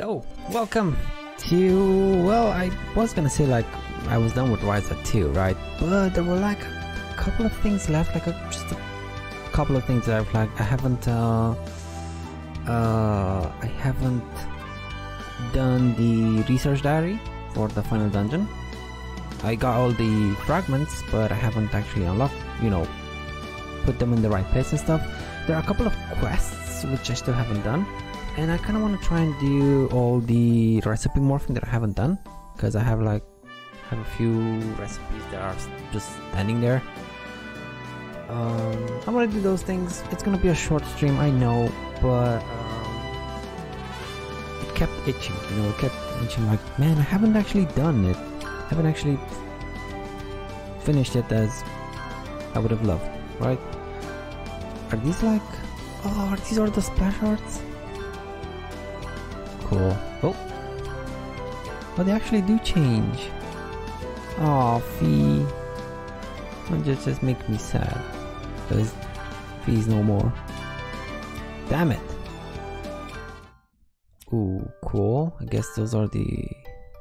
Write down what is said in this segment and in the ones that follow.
So, welcome to. Well, I was gonna say like I was done with Ryza 2, right? But there were like a couple of things left, like a, just a couple of things that I've like I haven't. Uh, uh, I haven't done the research diary for the final dungeon. I got all the fragments, but I haven't actually unlocked, you know, put them in the right place and stuff. There are a couple of quests which I still haven't done, and I kind of want to try and do all the recipe morphing that I haven't done because I have like have a few recipes that are just standing there. Um, I'm gonna do those things. It's gonna be a short stream, I know, but um, it kept itching. You know, it kept itching. Like, man, I haven't actually done it. I haven't actually finished it as I would have loved. Right? Are these like? Oh, are these are the splash arts? Cool. Oh. Oh, they actually do change. Oh, Fi. That just, just make me sad. Because Fi's no more. Damn it. Ooh, cool. I guess those are the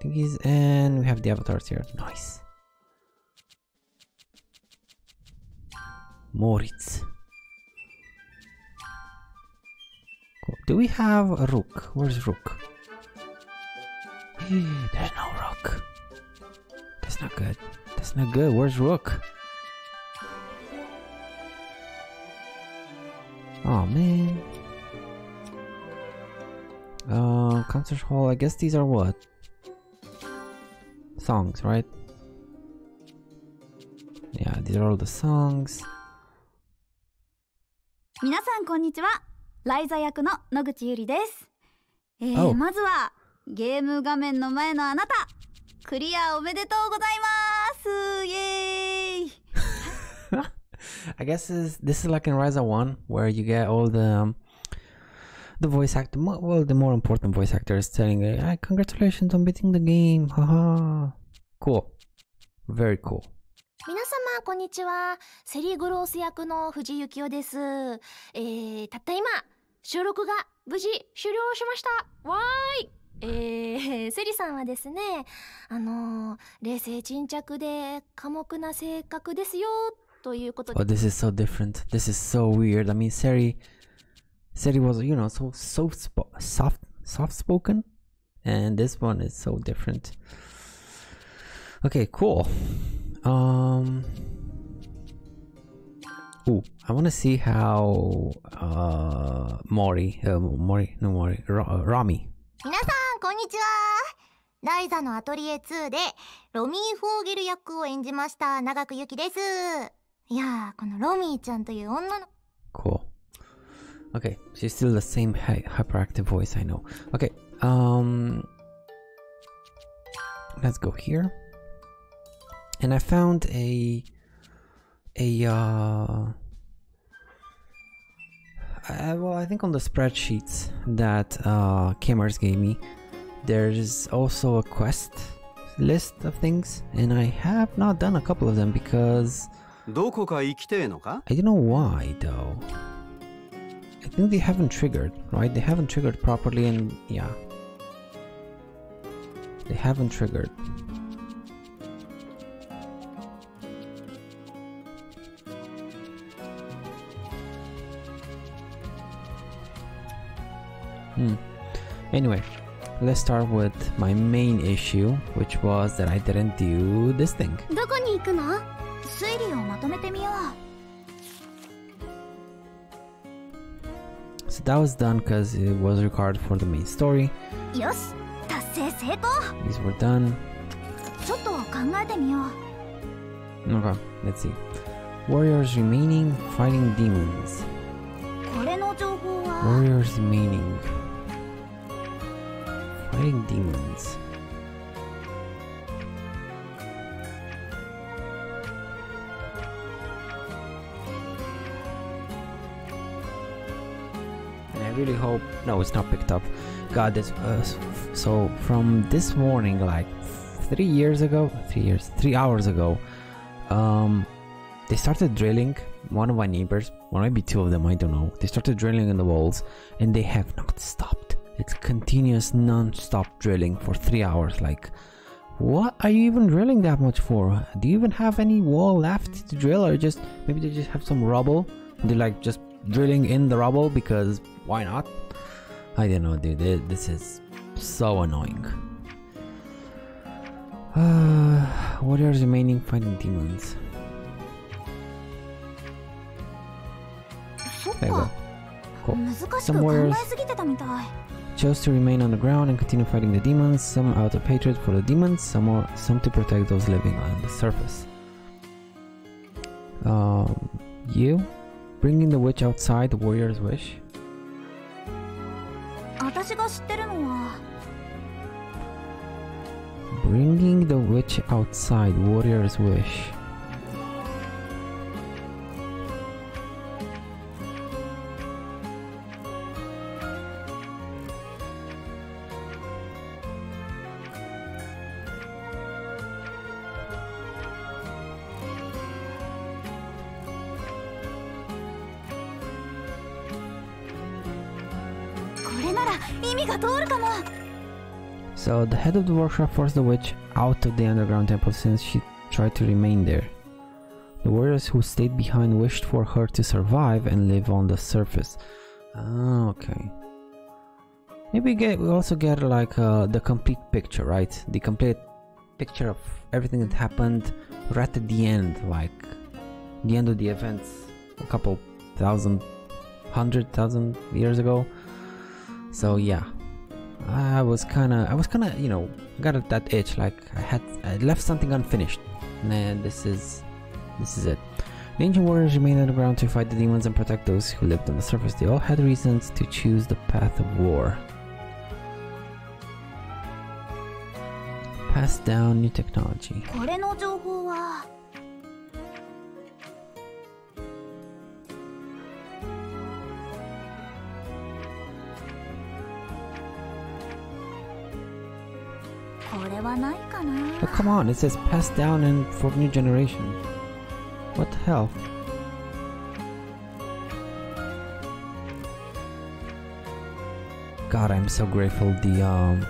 thingies. And we have the avatars here. Nice. Moritz. Do we have a rook? Where's rook? There's no rook. That's not good. That's not good. Where's rook? Oh man. Uh, concert hall. I guess these are what? Songs, right? Yeah, these are all the songs. 皆さんこんにちは ライザ役の野口ゆりですえー Oh. まずはゲーム画面の前のあなたクリアおめでとうございますイエーイ I guess this, this is like in Ryza 1 where you get all the um, the voice actor mo- well the more important voice actors telling you "Ah, congratulations on beating the game haha cool very cool 皆様こんにちはセリグロース役の藤幸雄ですえー、たった今収録が無事終了しましたわーいえー、セリさんはですねあのー、冷静沈着で寡黙な性格ですよということで oh this is so different this is so weird I mean Seri Seri was you know so so spo- soft soft spoken and this one is so different okay cool um Ooh, I want to see how uh Mori, uh, Mori, no Mori, Ra- uh, Rami. 皆さんこんにちはライザのアトリエ2でロミー・フォーゲル役を演じました長久ゆきですいやーこのロミーちゃんという女の Cool. Okay, she's still the same hy- hyperactive voice, I know. Okay, um, let's go here. And I found a a uh, I, well, I think on the spreadsheets that uh, gave me, there's also a quest list of things, and I have not done a couple of them because I don't know why though. I think they haven't triggered, right? They haven't triggered properly, and yeah, they haven't triggered. Hmm. Anyway, let's start with my main issue, which was that I didn't do this thing. So that was done because it was required for the main story. These were done. Okay, let's see. Warriors remaining fighting demons. Warriors remaining fighting demons. And I really hope no, it's not picked up. God, this uh, so from this morning, like three years ago, three years, three hours ago, um, they started drilling. One of my neighbors, or maybe two of them, I don't know. They started drilling in the walls, and they have not stopped. It's continuous non-stop drilling for three hours. Like, what are you even drilling that much for? Do you even have any wall left to drill, or just maybe they just have some rubble? They're like just drilling in the rubble because why not? I don't know, dude. This is so annoying. Uh, what are remaining fighting demons? There we go. Cool. Some warriors chose to remain on the ground and continue fighting the demons, some out of hatred for the demons, some, more, some to protect those living on the surface. Um, you? Bringing the witch outside, the warrior's wish? Bringing the witch outside, warrior's wish. Head of the workshop forced the witch out of the underground temple since she tried to remain there. The warriors who stayed behind wished for her to survive and live on the surface. Ah, okay. Maybe we get we also get like uh, the complete picture, right? The complete picture of everything that happened right at the end, like the end of the events a couple thousand, hundred thousand years ago. So yeah, I was kind of, I was kind of, you know, got that itch. Like I had, I left something unfinished. And this is, this is it. The ancient warriors remained underground to fight the demons and protect those who lived on the surface. They all had reasons to choose the path of war. Pass down new technology. But come on, it says passed down and for new generation. What the hell? God, I'm so grateful the um,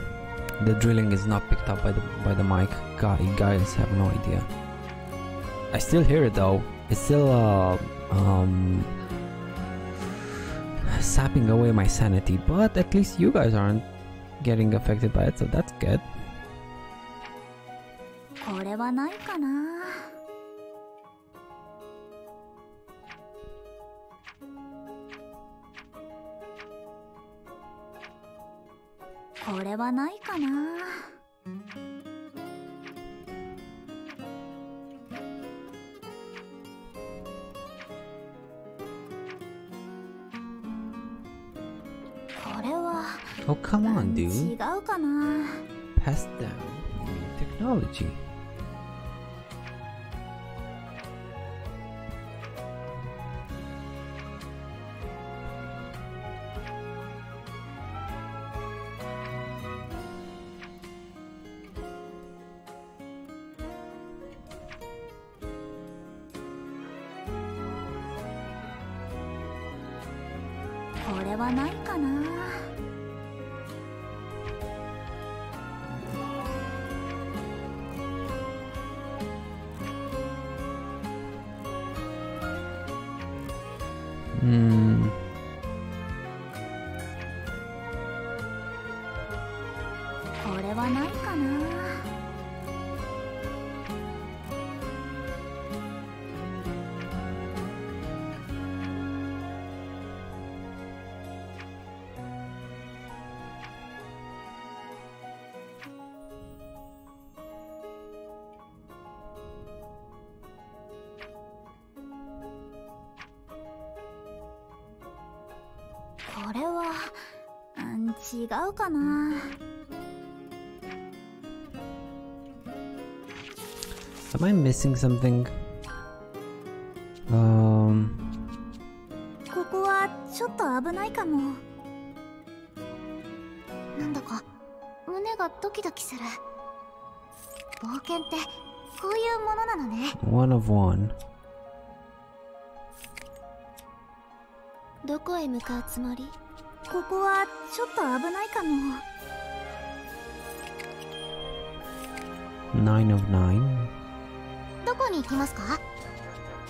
the drilling is not picked up by the by the mic. God, you guys have no idea. I still hear it though. It's still uh, um, sapping away my sanity, but at least you guys aren't getting affected by it, so that's good. これはないかなこれはないかなこれは Oh come on, 違 dude. うかな Pass down technology.? これはないかな。これは、うん、違うかな Am I missing something? Um. ここはちょっと危ないかもなんだか胸がドキドキする冒険ってこういうものなのね One of one. どこへ向かうつもり？ここはちょっと危ないかも。Nine of nine. どこに行きますか？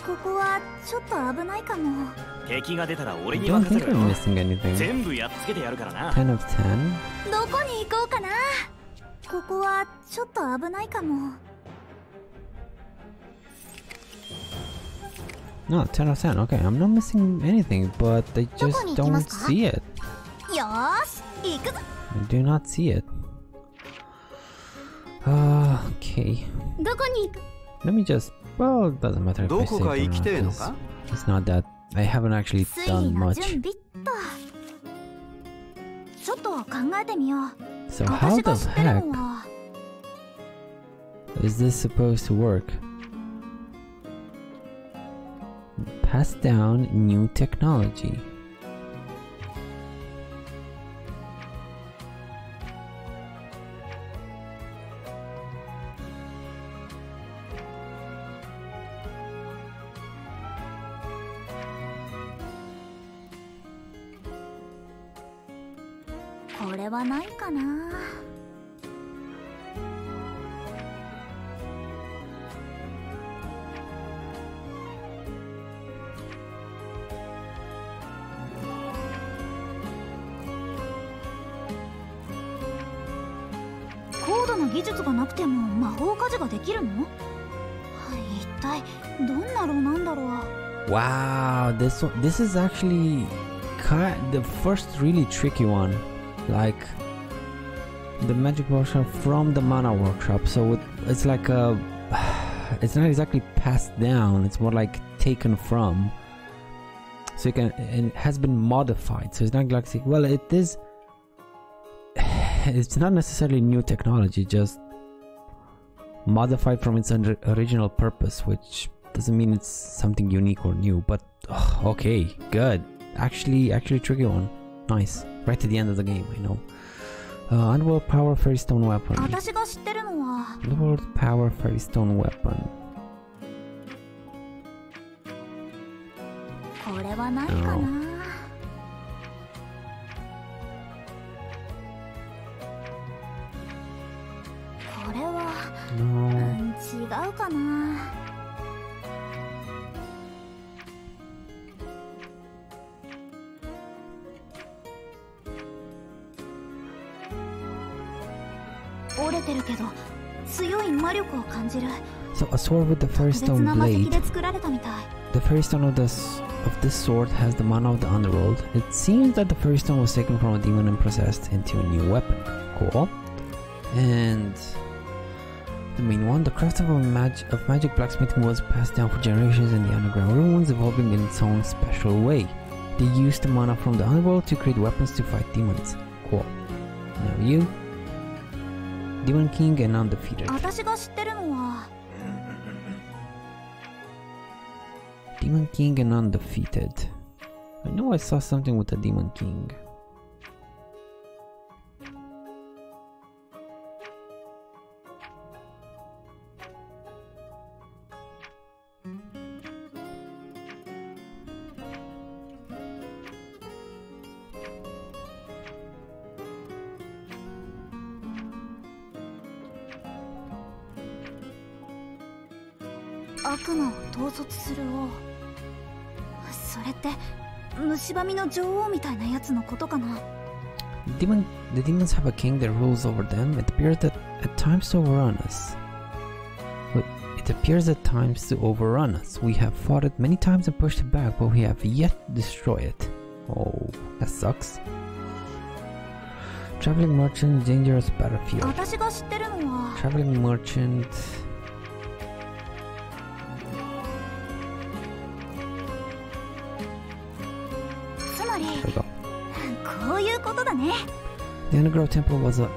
ここはちょっと危ないかも。敵が出たら俺に任せろよ.全部やっつけてやるからな。Ten of ten. どこに行こうかな？ここはちょっと危ないかも No, 10 out of 10. Okay, I'm not missing anything, but they just don't see it. I do not see it. Uh, okay. Let me just... Well, it doesn't matter if I save or not. It's, it's not that. I haven't actually done much. So how the heck is this supposed to work? Pass down new technology.「技術がなくても魔法火事ができるのはい一体どんなろうなんだろう Wow, this one, this is actually ki the first really tricky one. Like the magic workshop from the mana workshop. So it, it's like a, it's not exactly passed down. It's more like taken from. So you can, and it has been modified. So it's not like say- well, it is. it's not necessarily new technology, just modified from its original purpose, which doesn't mean it's something unique or new, but ugh, okay, good. Actually, actually tricky one. Nice. Right to the end of the game, I know. Uh, Underworld Power Fairy Stone Weapon. Underworld Power Fairy Stone Weapon. Oh. うかな折れてるけど強い魔力を感じる So a sword with the Fairy 別 Stone な魔石 blade. で作られたみたい The Fairy Stone of this of this sword has the mana of the underworld. It seems that the Fairy Stone was taken from a demon and processed into a new weapon. Cool. And the main one, the craft of, mag of magic blacksmithing was passed down for generations in the underground, ruins, evolving in its own special way. They used the mana from the underworld to create weapons to fight demons. Cool. Now you, Demon King and undefeated. Demon King and undefeated. I know I saw something with the Demon King. 蝕みの女王みたいなやつのことかな Demon, the demons have a king that rules over them. It appears that at times to overrun us. Wait, It appears at times to overrun us. We have fought it many times and pushed it back, but we have yet to destroy it. Oh, that sucks. Traveling merchant, dangerous battlefield. 私が知ってるのは Traveling merchant. The underground temple was a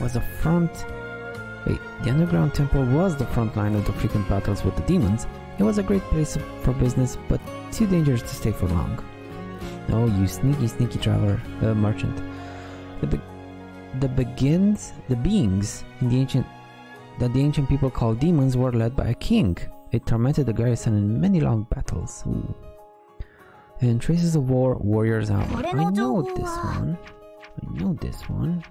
was a front. Wait, the underground temple was the front line of the frequent battles with the demons. It was a great place for business, but too dangerous to stay for long. Oh, you sneaky, sneaky traveler, uh, merchant. The be- the begins, the beings in the ancient that the ancient people called demons were led by a king. It tormented the garrison in many long battles. Ooh. And Traces of War, Warriors armor. I know this one. I know this one.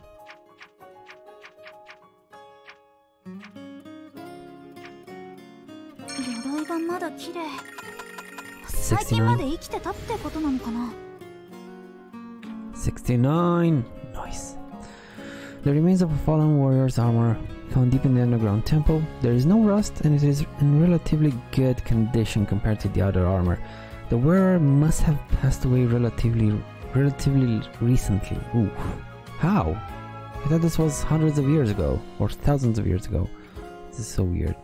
Sixty-nine. Sixty-nine. Nice. The remains of a fallen warrior's armor found deep in the underground temple. There is no rust and it is in relatively good condition compared to the other armor. The wearer must have passed away relatively relatively recently. Ooh. How? I thought this was hundreds of years ago or thousands of years ago. This is so weird.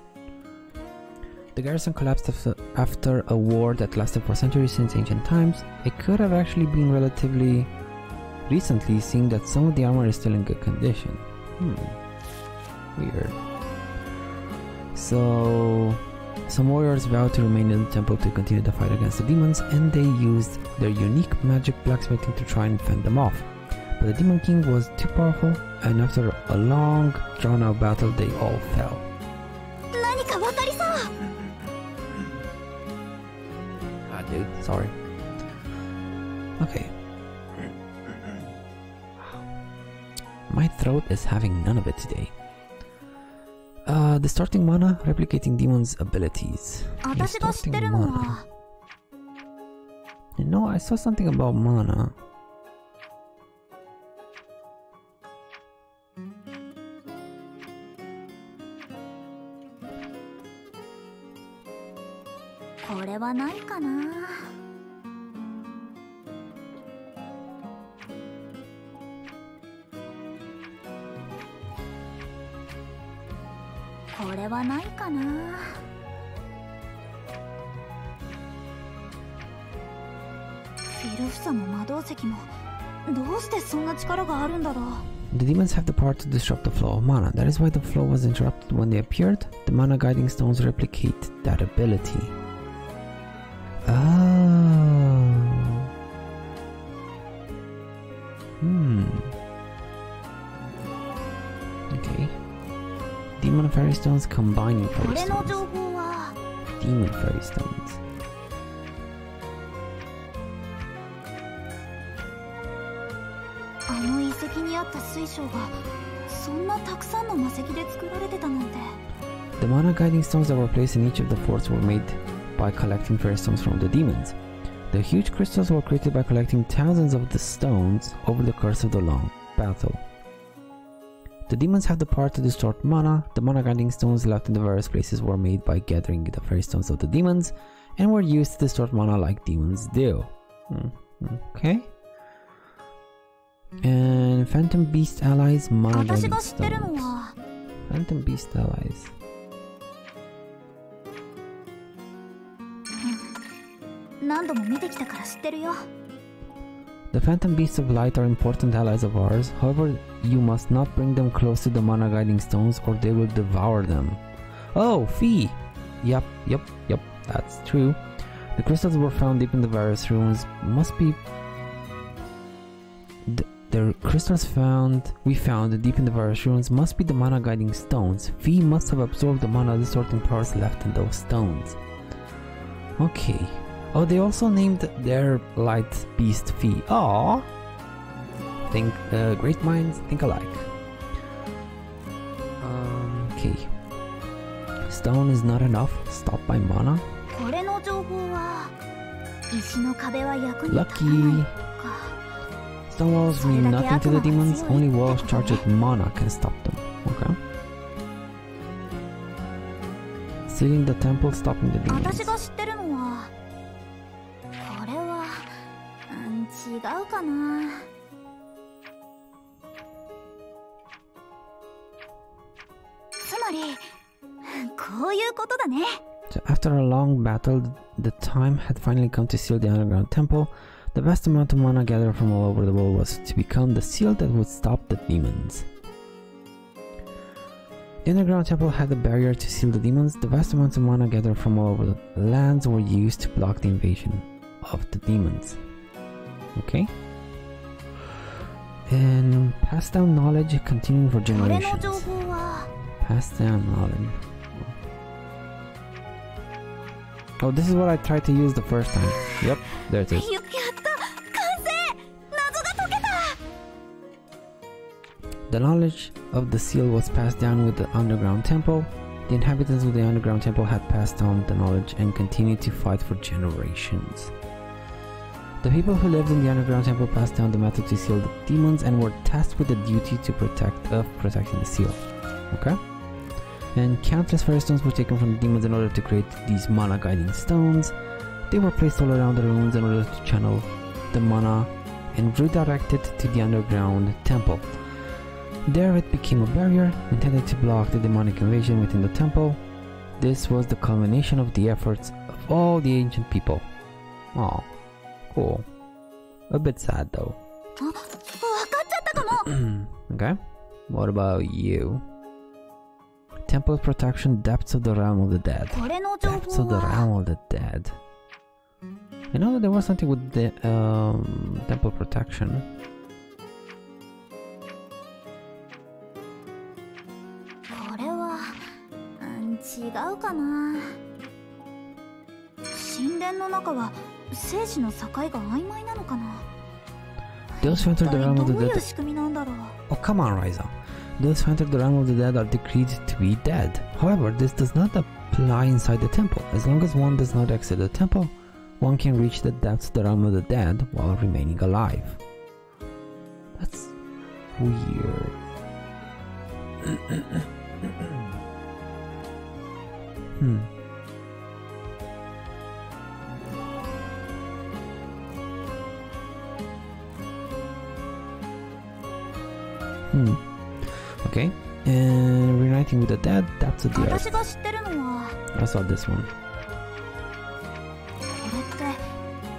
The garrison collapsed after, after a war that lasted for centuries since ancient times. It could have actually been relatively recently, seeing that some of the armor is still in good condition. Hmm. Weird. So, some warriors vowed to remain in the temple to continue the fight against the demons, and they used their unique magic blacksmithing to try and fend them off. But the Demon King was too powerful, and after a long, drawn out battle, they all fell. ah, dude, sorry. Okay. My throat is having none of it today the starting mana, replicating demons' abilities. The starting mana. You know, I saw something about mana. This はないかなこれはないかなフィルフサも魔導石もどうしてそんな力があるんだろう The demons have the power to disrupt the flow of mana. That is why the flow was interrupted when they appeared. The mana guiding stones replicate that ability. Oh. stones combining fairy stones. Demon fairy stones. The mana guiding stones that were placed in each of the forts were made by collecting fairy stones from the demons. The huge crystals were created by collecting thousands of the stones over the course of the long battle. The demons have the power to distort mana, the mana guiding stones left in the various places were made by gathering the fairy stones of the demons, and were used to distort mana like demons do. Hmm, okay. And Phantom Beast allies mana guiding stones. Phantom Beast allies. The Phantom Beasts of Light are important allies of ours, however, you must not bring them close to the mana guiding stones or they will devour them. Oh, Fi! Yep, yep, yep, that's true. The crystals were found deep in the various ruins must be. The, the crystals found we found deep in the various ruins must be the mana guiding stones. Fi must have absorbed the mana distorting powers left in those stones. Okay. Oh, they also named their light beast Fi. Aww! Think uh, great minds think alike. Um, okay. Stone is not enough. Stop by mana. Lucky! Stone walls mean nothing to the demons, only walls charged with mana can stop them. Okay. Sealing the temple, stopping the demons. かなつまりこういうことだね So after a long battle, the time had finally come to seal the underground temple. The vast amount of mana gathered from all over the world was to become the seal that would stop the demons. The underground temple had a barrier to seal the demons. The vast amounts of mana gathered from all over the lands were used to block the invasion of the demons. Okay? And pass down knowledge continuing for generations. Pass down knowledge. Oh, this is what I tried to use the first time. Yep, there it is. The knowledge of the seal was passed down with the underground temple. The inhabitants of the underground temple had passed on the knowledge and continued to fight for generations. The people who lived in the underground temple passed down the method to seal the demons and were tasked with the duty to protect of protecting the seal. Okay? And countless fire stones were taken from the demons in order to create these mana guiding stones. They were placed all around the ruins in order to channel the mana and redirected to the underground temple. There it became a barrier intended to block the demonic invasion within the temple. This was the culmination of the efforts of all the ancient people. Oh, Cool. A bit sad though. okay. What about you? Temple protection, depths of the realm of the dead. Depths of the realm of the dead. I know that there was something with the um, temple protection. これは、うん、違うかな神殿の中は生死の境が曖昧なのかな Those who 一 entered the 体 realm ど of う the い dead う仕組みなんだろう Oh, come on, Ryza. Those who entered the realm of the dead are decreed to be dead. However, this does not apply inside the temple. As long as one does not exit the temple, one can reach the depths of the realm of the dead while remaining alive. That's weird. hmm. Hmm. Okay. And reuniting with the dead, that's the earth. 私が知ってるのは I saw this one. これって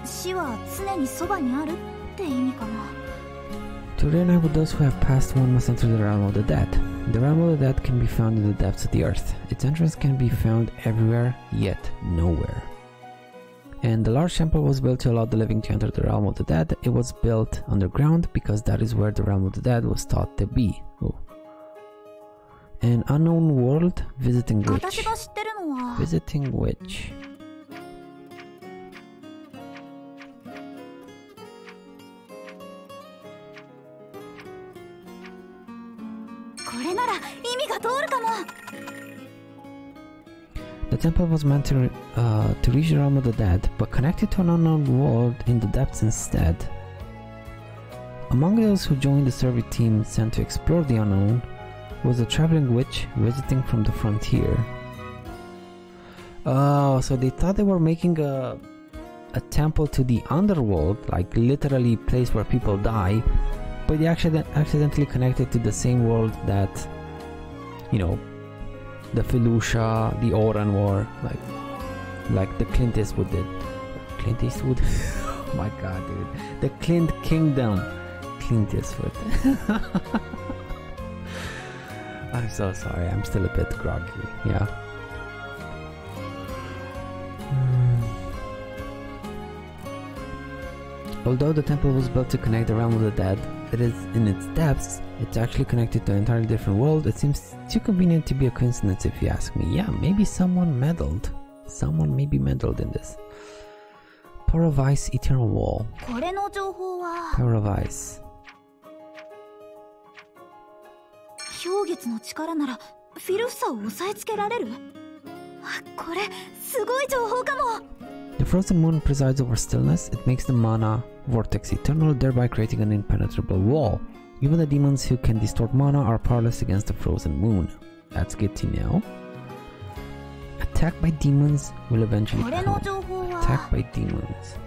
死は常にそばにあるって意味かな To reunite with those who have passed, one must enter the realm of the dead. The realm of the dead can be found in the depths of the earth. Its entrance can be found everywhere, yet nowhere. and the large temple was built to allow the living to enter the realm of the dead. It was built underground because that is where the realm of the dead was thought to be. Oh. An unknown world visiting witch. Visiting witch temple was meant to, uh, to reach the realm of the dead, but connected to an unknown world in the depths instead. Among those who joined the survey team sent to explore the unknown was a traveling witch visiting from the frontier. Oh, so they thought they were making a a temple to the underworld, like literally place where people die, but they actually accidentally connected to the same world that, you know, the Philuscha, the Oran War, like like the Clint Eastwood did. Clint Eastwood? oh my god, dude. The Klint Kingdom. Clint Eastwood. I'm so sorry, I'm still a bit groggy, yeah. Hmm. Although the temple was built to connect the realm of the dead, it is in its depths, it's actually connected to an entirely different world. It seems too convenient to be a coincidence if you ask me. Yeah, maybe someone meddled. Someone maybe meddled in this. Power of Ice Eternal Wall. これの情報は Power of Ice. 氷月の力ならフィルフサを押さえつけられるあこれすごい情報かも The frozen moon presides over stillness. It makes the mana vortex eternal, thereby creating an impenetrable wall. Even the demons who can distort mana are powerless against the frozen moon. That's good to know. Attack by demons will eventually come. Attack by demons.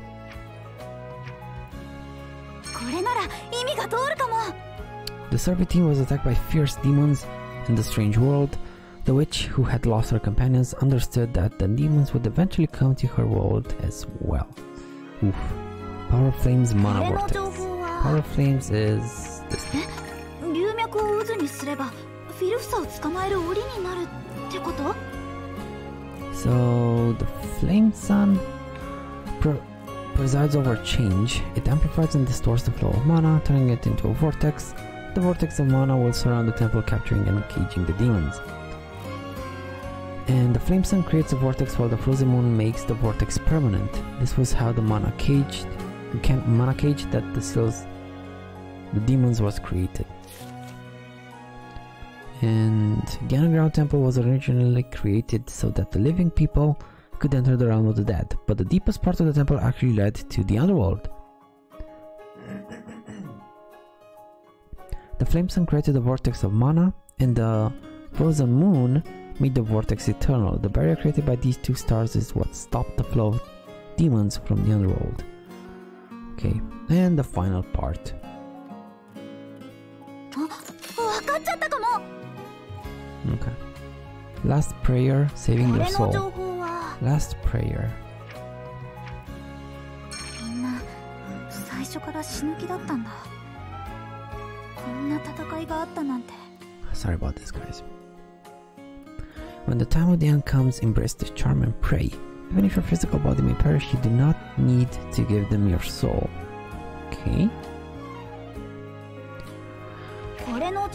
The Serpentine was attacked by fierce demons in the strange world. The witch, who had lost her companions, understood that the demons would eventually come to her world as well. Oof. Power Flames Mana Vortex. Power Flames is Flames is this 流脈を渦にすればフィルフサを捕まえる檻になるってこと So the Flame Sun pre- presides over change. It amplifies and distorts the flow of mana, turning it into a vortex. The vortex of mana will surround the temple, capturing and caging the demons. And the Flame Sun creates a vortex while the Frozen Moon makes the vortex permanent. This was how the mana cage, the can- mana cage that distills the demons was created. And the underground temple was originally created so that the living people could enter the realm of the dead, but the deepest part of the temple actually led to the underworld. The flame sun created the vortex of mana, and the frozen moon made the vortex eternal. The barrier created by these two stars is what stopped the flow of demons from the underworld. Okay, and the final part. 分かっちゃったかも Okay. Last prayer, saving こ your れの情 soul. 報は Last prayer. みんな最初から死ぬ気だったんだこんな戦いがあったなんて Sorry about this, guys. When the time of the end comes, embrace the charm and pray. Even if your physical body may perish, you do not need to give them your soul. Okay.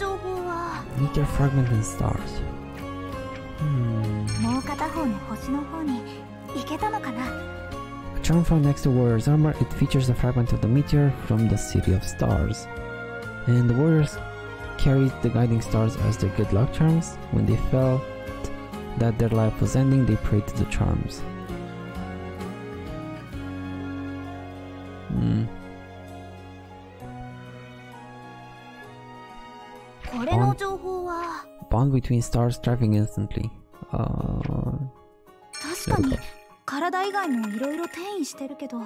これの情報は Meet your fragment and stars. Hmm. もう片方の星の方に行けたのかな A charm found next to Warrior's armor, it features a fragment of the meteor from the City of Stars. And the warriors carried the guiding stars as their good luck charms. When they felt that their life was ending, they prayed to the charms. は Bond between stars driving instantly. Uh, 確かに体以外もいろいろ転移してるけど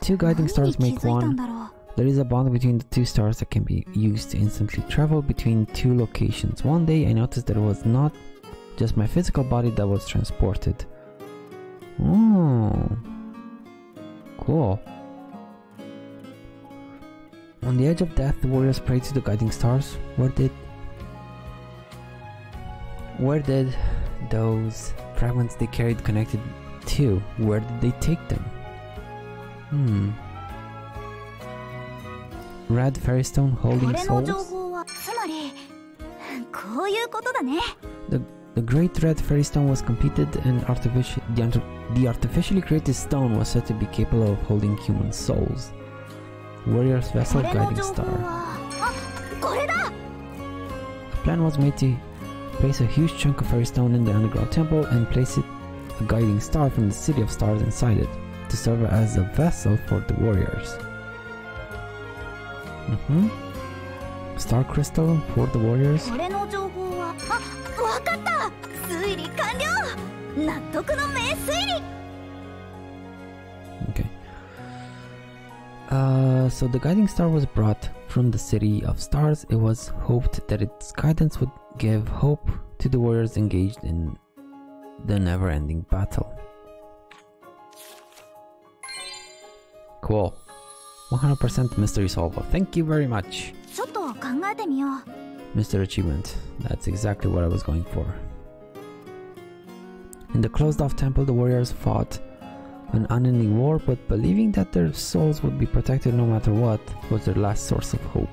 two guiding 何 stars に気 make づいた one. んだろう There is a bond between the two stars that can be used to instantly travel between two locations. One day I noticed that it was not just my physical body that was transported. Oh. Cool. On the edge of death, the warriors prayed to the guiding stars. Where did. where did those fragments they carried connected to? Where did they take them? Hmm. Fairy Stone holding souls? The, the Great Red Fairy Stone was completed and artifici the, the artificially created stone was said to be capable of holding human souls. Warrior's Vessel Guiding Star. A plan was made to place a huge chunk of fairy stone in the underground temple and place it a guiding star from the city of stars inside it to serve as a vessel for the warriors. hmm Star crystal for the warriors. これの情報はあわかった推理完了納得の名推理 Okay. Uh, so the guiding star was brought from the City of Stars, it was hoped that its guidance would give hope to the warriors engaged in the never-ending battle. Cool. 100% mystery solver. Thank you very much. Mr. Achievement. That's exactly what I was going for. In the closed off temple, the warriors fought an unending war, but believing that their souls would be protected no matter what was their last source of hope.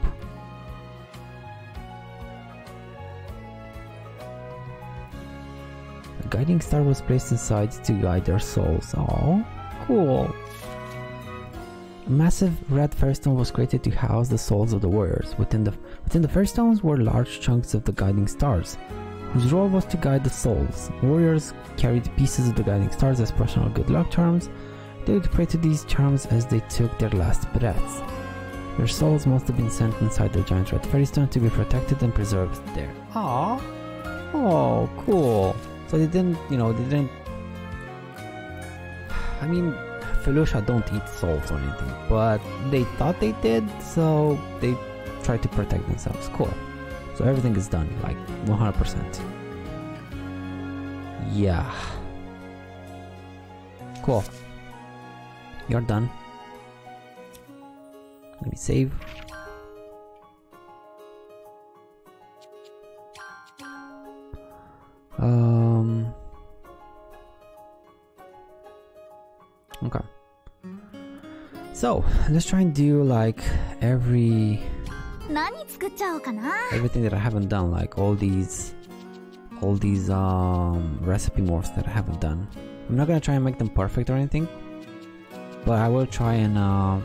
A guiding star was placed inside to guide their souls. Oh, cool. A massive red firestone was created to house the souls of the warriors. Within the within the firstones were large chunks of the guiding stars, whose role was to guide the souls. Warriors carried pieces of the guiding stars as personal good luck charms. They would pray to these charms as they took their last breaths. Their souls must have been sent inside the giant red fairy stone to be protected and preserved there. Aww. Oh, cool. So they didn't, you know, they didn't. I mean, Philuscha don't eat souls or anything, but they thought they did, so they tried to protect themselves. Cool. So everything is done, like 100%. Yeah. Cool. You're done. Let me save. Um. Okay. So let's try and do like every everything that I haven't done, like all these all these um recipe morphs that I haven't done. I'm not gonna try and make them perfect or anything, but I will try and uh